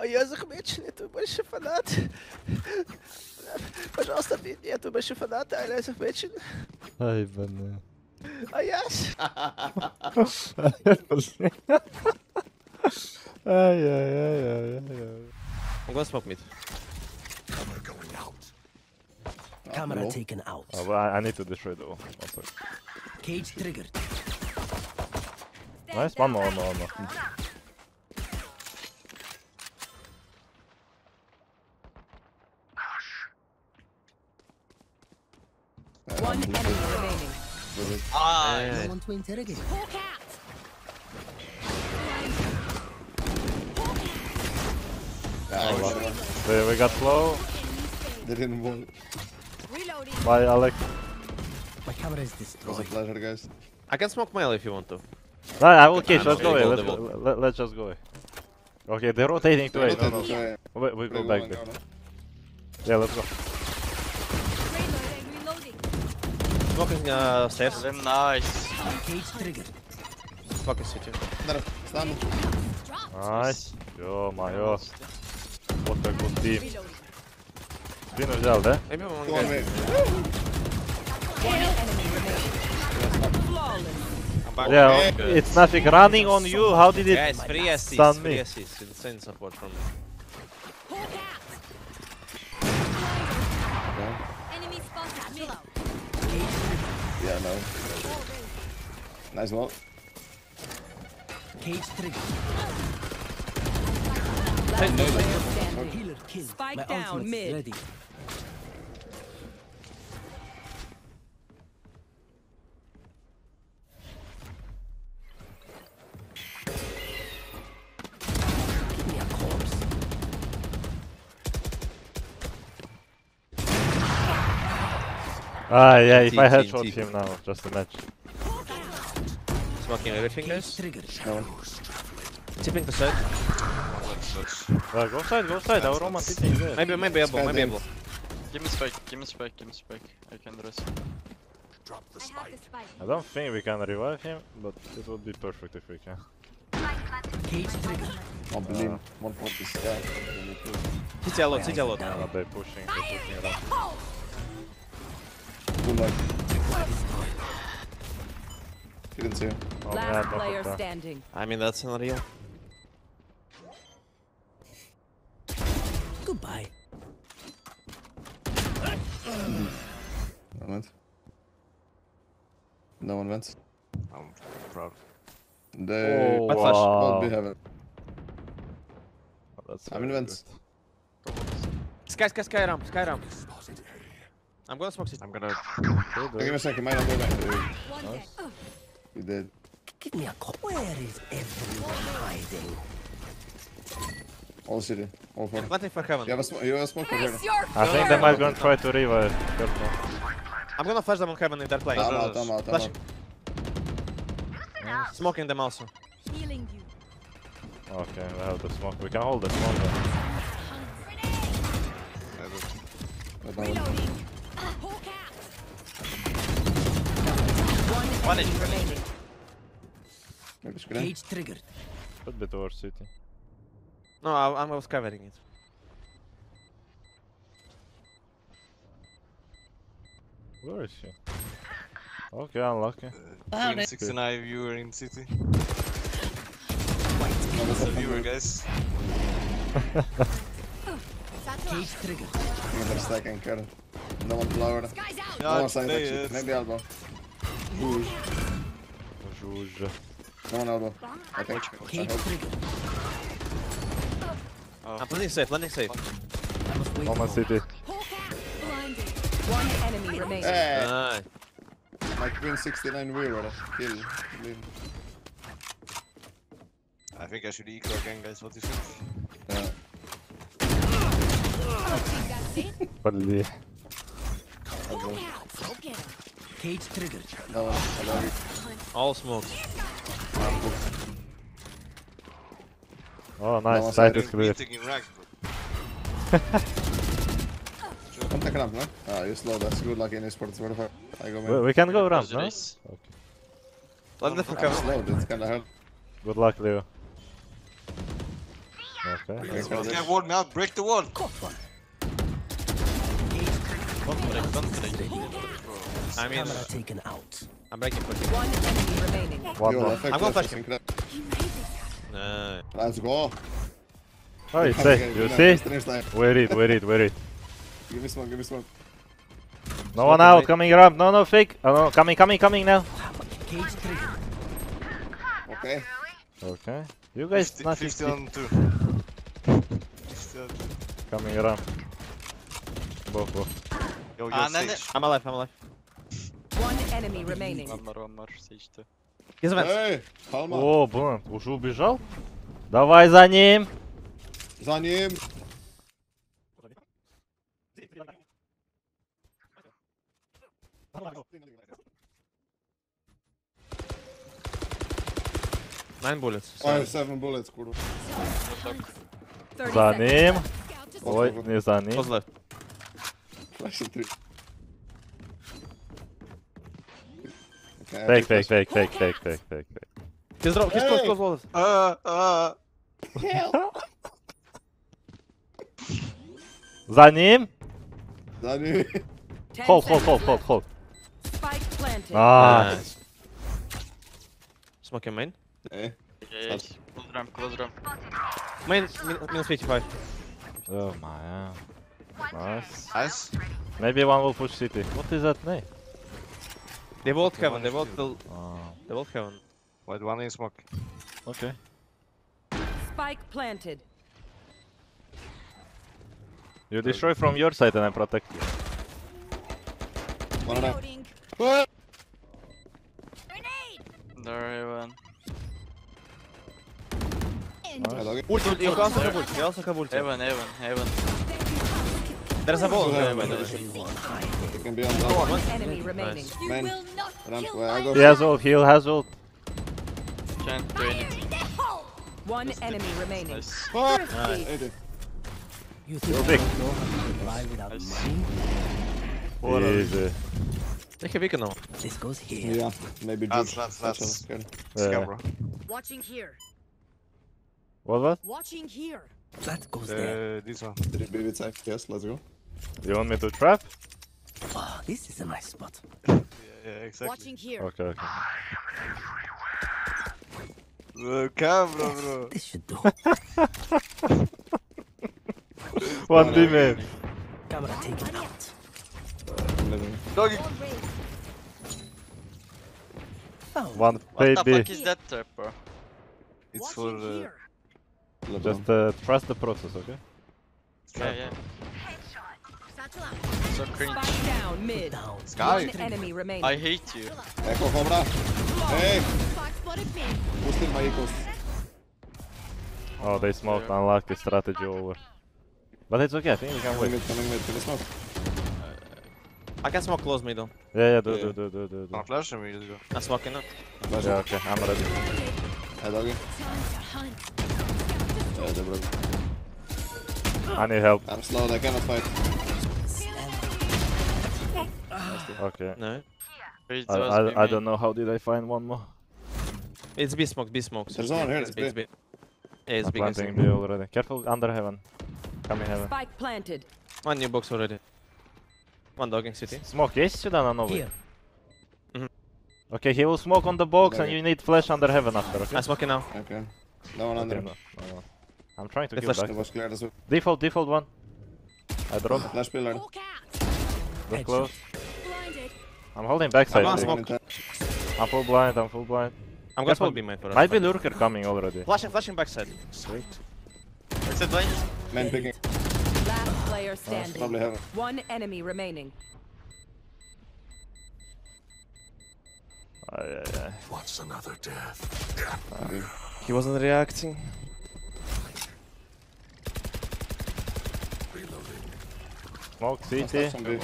А я захмечу, нету больше фанат. Пожалуйста, нету больше фаната, а я захмечен. Ай, блин. А я ж. Ай-яй-яй-яй-яй. I'm gonna smoke mid. Camera Hello. taken out. Oh, but I, I need to destroy the wall. One sec. Cage triggered. Nice, one more, one more, one more. No one to interrogate. Yeah, Oh, I we got slow They didn't want. Reloading. by Alec. My camera is It was a pleasure, guys. I can smoke mail if you want to. No, I will catch, I'm let's go okay, away, go let's, go, let, let's just go away. Okay, they're rotating to A, no, no. Yeah, We, we go back there. Yeah, let's go. Reloading. Reloading Smoking uh, stairs. Nice. Cage triggered. Fucking city. huh? There, stand. Nice. Ё-моё. Вот a good team. Reloading. Спину взял, да? Maybe one Go on, guy. mate. One enemy remaining. Flawless. I'm back. Yeah, Okay. it's nothing running on you, how did it... Guys, free assists, stun free me? assists. Insane support from me. Enemy spotted. Mid. Yeah, no. Nice one. Cage triggered. Last player standing. Spike down, mid. ready. Ah, yeah, if I Team, team, headshot team. him now, just a match. Smoking everything, Cage guys. No. Tipping the side. Uh, go side, go side, our Roman sitting there. Maybe, maybe able, maybe able. Give me spike, give me spike, give me spike. I can rest. I have the spike. I don't think we can revive him, but it would be perfect if we can. Cage triggered. One beam. One pop is yeah. City a lot, city a. Uh, they're pushing, they're pushing around. Good luck. He didn't see you. Oh, Last yeah, knock player it standing. I mean, that's not real. Goodbye. No one went. No one went. I'm proud. They Oh, Bad flash. will wow. be heaven. Oh, that's I'm in vents. Sky, sky, sky ramp, sky ramp. I'm gonna smoke city. I'm gonna. good. Give me a second, mine, I'll go back. One oh. dead. You did. Give me a corpse. Where is everyone hiding? All city. All four. Planting for heaven. You have a, sm you have a smoke for here. Face your I think they might gonna try to revive. Careful. I'm gonna flash them on heaven if they're playing. I'm out, I'm out, I'm Flash. out. Smoking them also. healing you. Okay, we have the smoke. We can hold the smoke. though. But no one. Reloading. One Enemy remaining. Maybe screen. Cage triggered. Could be towards city. No, I, I was covering it. Where is she? Okay, unlucky. Queen 69 viewer in city. What's the viewer, guys? Cage triggered. I'm gonna stack and cut. No one lower. Guys out. No one side they, actually. uh, Maybe elbow. Bouge. Bouge. One elbow. I think. Okay. I hope. Oh. I'm planning safe, landing safe. On my CT. One enemy remaining. Hey. Nice. My queen 69 wheel, rather. Kill. Kill I think I should eco again, guys. What do you think? Yeah. What did he? Cage triggered. No one. Hello. All smoked. Oh, No, nice. Side is Doing clear. beating in rank, bro. Don't take ramp, no? Ah, you slow. That's good luck in esports. Where the fuck? I go We, man. we can go ramp, no? Nice. Landing for I'm heaven. slow. It's kinda hard. Good luck, Leo. Okay. Okay, wall me out. Break the wall. Got one. Don't break, don't break. I mean, Camera taken out. I'm breaking for. One enemy remaining. One Jo, more. I'm gonna left, flash him. sync. No. Let's go. Oh, you see? You see? Mr. Wait it, wait it, wait it. Give me smoke, give me smoke. No one out, coming ramp. No, no, fake. Oh, no, coming, coming, coming now. Okay. Okay. You guys 50, not 50 50 on 2. 50 on 2. coming ramp. Both, both. Yo, yo, Ah. Sage. I'm alive, I'm alive. One enemy remaining. One more, one more. Sage 2. He's a vent. Эй, Palma. О, блин, уже убежал? Давай за ним. За ним. Nine bullets. I have seven bullets, kurwa. 30 За ним. Ой, не за ним. Close left. Flash it through. Okay, I Fake, have to fake, fake, fake, fake, fake, fake, fake. He's drop. He's close, Hey! close walls. Uh, uh. За ним. flash. За ним. 10 Hold, hold, seconds hold, hold, left. hold. Spike planted. Ah, Nice. Smoke your main. Eh, Yeah, yeah. Close ramp, close ramp. Main, min minus 55. oh my god. Nice. Nice. Maybe one will push city. What is that name? They both Okay, heaven, they both, good. Oh, ah. they both heaven. Wait, one in smoke. okay. Spike planted. You destroy from your side and I protect you. one of What? Grenade. There, even. Ja, doggy. Ult, ult, you also have ult. You also have ult. Heaven, heaven, heaven. There's a ball. So Yeah, by the there way. is. One hiding. You can be on top. one. Enemy remaining. Nice. Man, ramp. Well, I go. He has ult, heal has ult. Can't do anything. One enemy remaining. Nice. Fuck! Nice. 80. You think You're big. don't know fly without money? Easy. Take a beacon now. This goes here. Yeah, maybe That's, Jude. that's, That's that's. good. Yeah. Watching here. What, what? Watching here. That goes uh, there. Uh, this one. Did it be with safe? Yes, let's go. You want me to trap? Oh, this is a nice spot. Yeah, yeah, exactly. Watching here. Okay, okay. Uh, camera, bro. This should do. One D man. Camera taken out. Doggy. Found. One What the fuck is that trap, bro? It's for. Uh, Just uh, trust the process, okay? Yeah, yeah. Satchel out. So cringe. Down mid. Sky. Enemy remaining. I hate you. Echo, kom bra! Hey! Spike spotted mid. Push till my equals. Oh, they smoked Yeah. unlucky strategy over. But it's okay, I think we can Coming win. mid, coming mid. Can you smoke? I can smoke close middle. Yeah, yeah, do, Yeah. do, do, do, do, do. I'm flashing me, let's go. I'm smoking up. Flash Yeah, okay, I'm ready. Hey, doggy. Time to hunt. Yeah, they broke. I need help. I'm slow, they cannot fight Okay. No. Wait, I, was I, me, I me. don't know how did I find one more. It's B smoke, B smoke. There's one here, it's It's B. Yeah, it's I'm big. I planting see. B already. Careful under heaven. Coming heaven. Spike planted. One new box already. One dogging city. Smoke есть сюда на новый? Here. Okay, he will smoke on the box and Okay. you need flash under heaven after, okay? I'm smoking now. Okay. No one under Okay, him. no, no, no. I'm trying to They kill flashed back. It was cleared as well. Default, default one. I drop. Flash pillar. Hawk out. They're close. Blinded. I'm holding backside. I'm smoke. I'm full blind, I'm full blind. I'm gonna Careful. smoke B mate, but Might be lurker coming already. Flashing, flashing backside. Sweet. Is it blind? Man picking. Last player Oh, probably standing. heaven. One enemy remaining. Ay, ay, ay. He wasn't reacting. Smoke, I'll CT. start some B.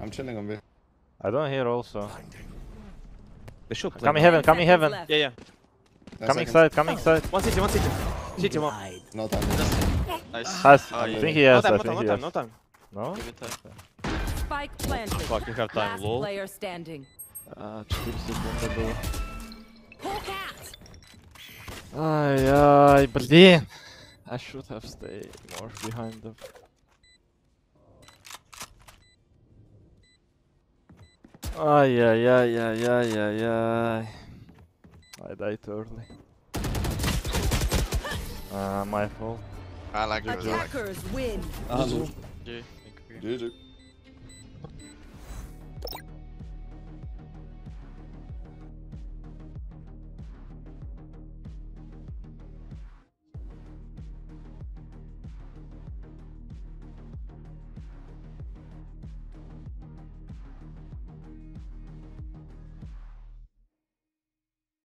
I'm chilling on B. I don't hear also. They should play. Coming now. heaven, coming Seconds heaven. left. Yeah, yeah. Ten Coming seconds. side, coming side. One city, one city. City one. Hide. No time. Nice. Has, Oh, I yeah. think he No has, time, I no think time, he no has. time, no time. No? Give it time. Spike planted. Fuck, you have time, Last lol. player standing. А, 4 секунды было. Hawk out. Ай-яй, блин. I should have stayed more behind them. Ay, ay, ay, ay, ay, ay, ay. I died early. Ah, my fault. I like it. I like. Attackers win. Hello. GG. Thank you. GG.